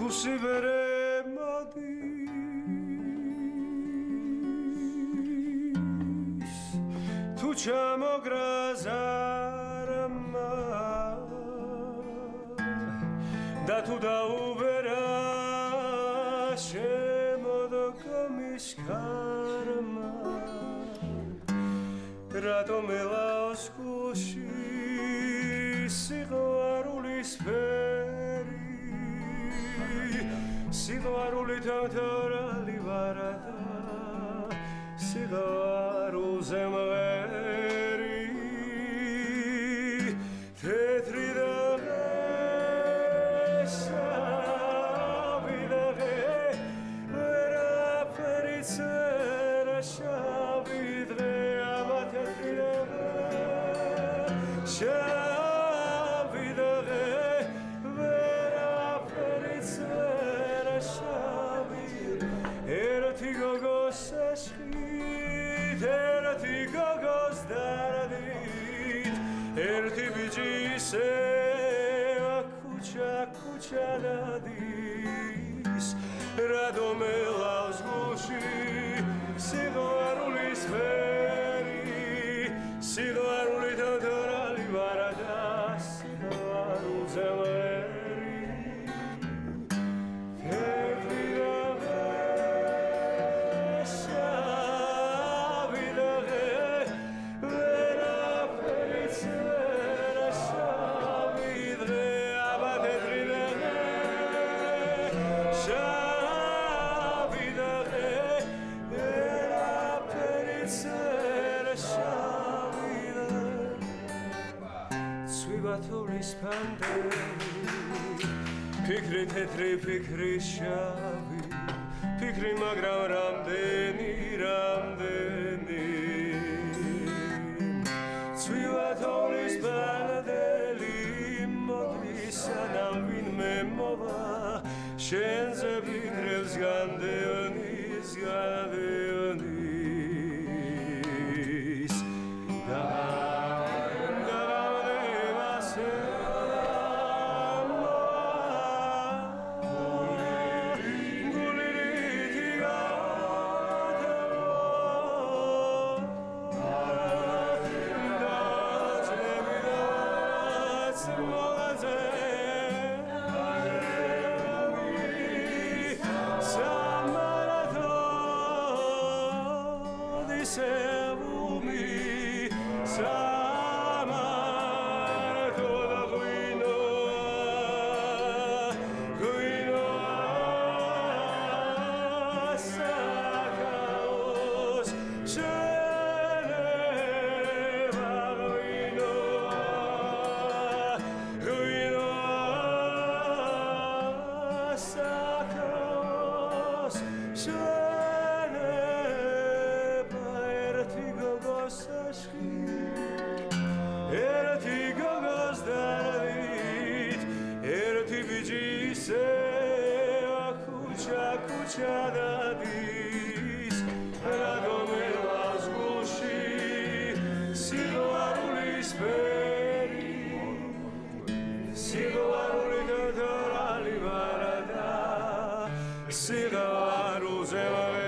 თუ სიბერე მოდის თუ ჩამოგრაზარმა და თუ დაუბერა შემოდკომის ქარმა რატომ ელავს გულში სიყვარულის ფერი სიყვარული თოთორალი ვარადა სიყვარულზე მღერი თეთრი და შავი დღე აბა თეთრი დღე შავი საშხით ერთი გოგოს დარდით ერთი ბიჭის ქუჩა ქუჩა დადის რადომ ელავს გულში სიყვარულის ფერი ცვივათულის ფანდელი ფიქრი თეთრი ფიქრი შავი. ფიქრი მაგრამ რამდენი რამდენი. ცვივათულის ფანდელი მოდის სანამ ვინმე მოვა შენზე ფიქრებს განდეონის განდეონის sakaos Sheneva erti gogos ashki ერთი გოგოს დაით ერთი ბიჭისე ახუჩა ქუჩა დადის რადგომ და დორალი ვარადა სიყვარულზე ვარ